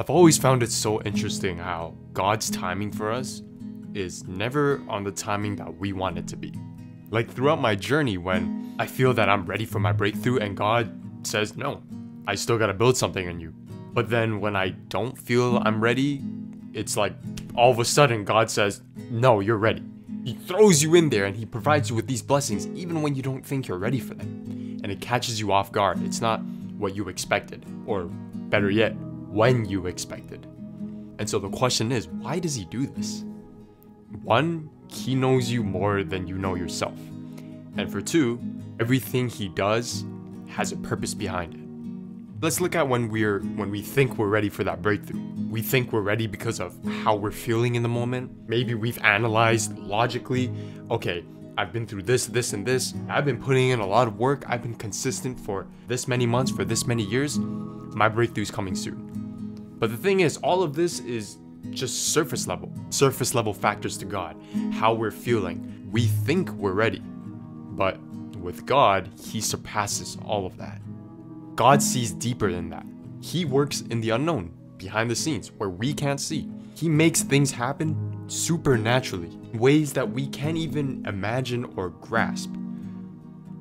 I've always found it so interesting how God's timing for us is never on the timing that we want it to be. Like throughout my journey, when I feel that I'm ready for my breakthrough and God says, no, I still gotta build something in you. But then when I don't feel I'm ready, it's like all of a sudden God says, no, you're ready. He throws you in there and he provides you with these blessings even when you don't think you're ready for them. And it catches you off guard. It's not what you expected, or better yet, when you expected. And so the question is, why does he do this? One, he knows you more than you know yourself. And for two, everything he does has a purpose behind it. Let's look at when we're when we think we're ready for that breakthrough. We think we're ready because of how we're feeling in the moment. Maybe we've analyzed logically, okay, I've been through this, this, and this. I've been putting in a lot of work. I've been consistent for this many months, for this many years. My breakthrough's coming soon. But the thing is, all of this is just surface level, surface level factors to God, how we're feeling. We think we're ready, but with God, He surpasses all of that. God sees deeper than that. He works in the unknown, behind the scenes, where we can't see. He makes things happen supernaturally, ways that we can't even imagine or grasp.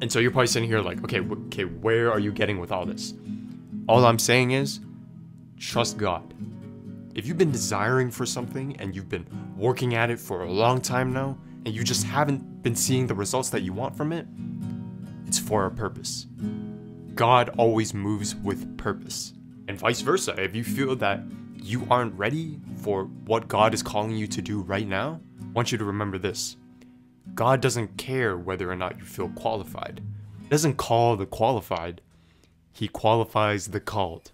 And so you're probably sitting here like, okay, okay, where are you getting with all this? All I'm saying is, trust God. If you've been desiring for something and you've been working at it for a long time now, and you just haven't been seeing the results that you want from it, it's for a purpose. God always moves with purpose. And vice versa, if you feel that you aren't ready for what God is calling you to do right now, I want you to remember this. God doesn't care whether or not you feel qualified. He doesn't call the qualified, He qualifies the called.